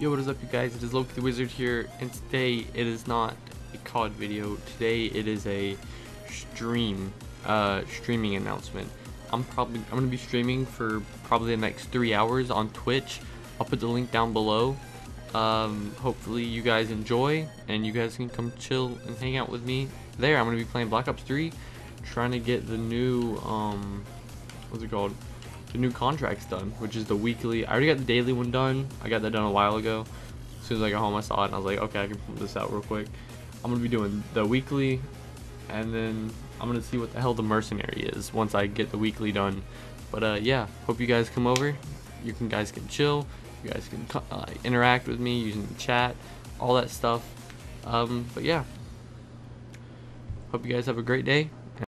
Yo, what is up, you guys? It is Loki the Wizard here, and today it is not a COD video. Today it is a stream, uh, streaming announcement. I'm probably I'm gonna be streaming for probably the next three hours on Twitch. I'll put the link down below. Um, hopefully you guys enjoy, and you guys can come chill and hang out with me there. I'm gonna be playing Black Ops 3, trying to get the new um, what's it called? The new contracts done, which is the weekly. I already got the daily one done. I got that done a while ago. As soon as I got home, I saw it, and I was like, okay, I can pump this out real quick. I'm gonna be doing the weekly, and then I'm gonna see what the hell the mercenary is once I get the weekly done. But uh, yeah, hope you guys come over. You can guys can chill. You guys can uh, interact with me using the chat, all that stuff. Um, but yeah, hope you guys have a great day.